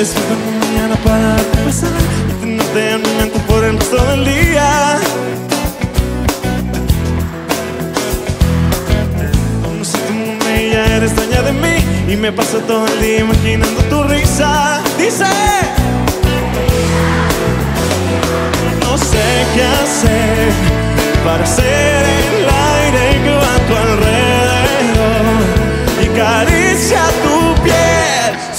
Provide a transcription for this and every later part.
en la mañana para pesar y tenerte en mi mente por el resto del día. No sé cómo ella eres dueña de mí y me paso todo el día imaginando tu risa. Dice. No sé qué hacer para ser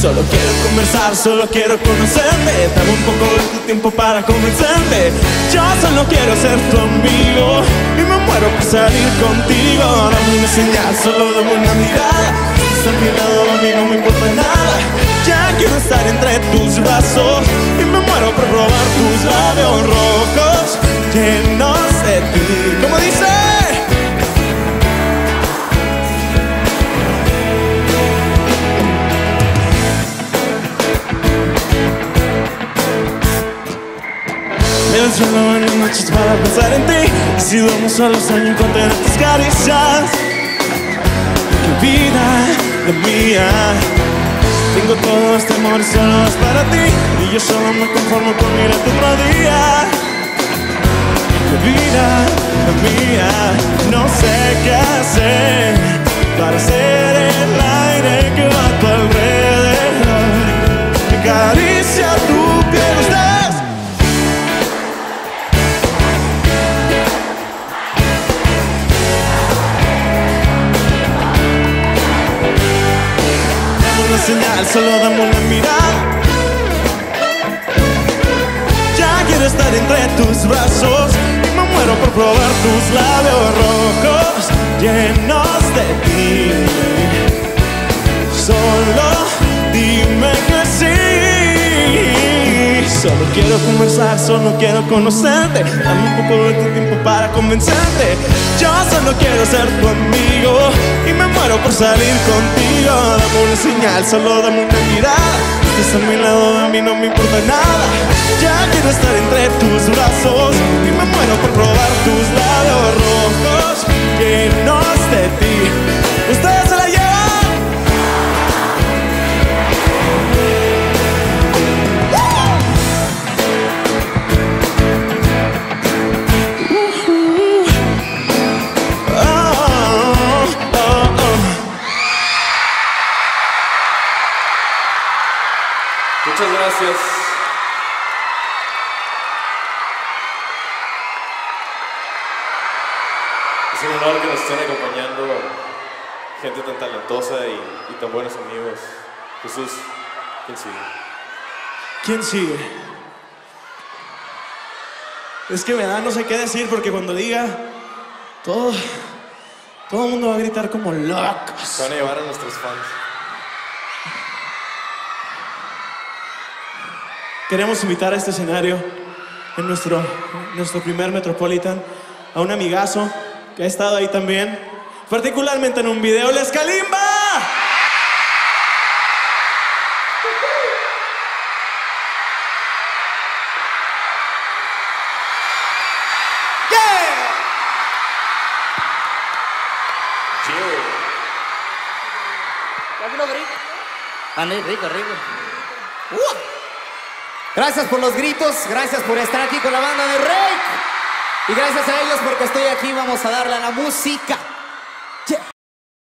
Solo quiero conversar, solo quiero conocerte. Dame un poco de tu tiempo para convencerte. Yo solo quiero ser tu amigo y me muero por salir contigo. Dame una señal, solo dame una mirada. Si a mi a mí no me importa nada. Ya quiero estar entre tus brazos y me muero por robar tus labios rojos Me desvelo varias noches para pensar en ti. Y si duermo solo sueño con tener tus caricias. Qué vida de mía. Tengo todo este amor y solo es para ti. Y yo solo me conformo con mirar tu día Qué vida de mía. No sé qué hacer Para ser solo dame una mirada. Ya quiero estar entre tus brazos y me muero por probar tus labios rojos llenos de ti. Solo quiero conversar, solo quiero conocerte. Dame un poco de tu tiempo para convencerte. Yo solo quiero ser tu amigo y me muero por salir contigo. Dame una señal, solo dame una mirada. Estás a mi lado, a mí no me importa nada. Ya quiero estar entre tus brazos y me muero por probar tus labios gracias. Es un honor que nos estén acompañando gente tan talentosa y, y tan buenos amigos. Jesús, ¿quién sigue? ¿Quién sigue? Es que me da no sé qué decir porque cuando diga todo, todo el mundo va a gritar como locos. Se van a llevar a nuestros fans. Queremos invitar a este escenario en nuestro, nuestro primer Metropolitan a un amigazo que ha estado ahí también, particularmente en un video, Les Kalimba. Ande, rico, rico. ¡Uh! Gracias por los gritos, gracias por estar aquí con la banda de Rey. Y gracias a ellos porque estoy aquí, vamos a darle a la música.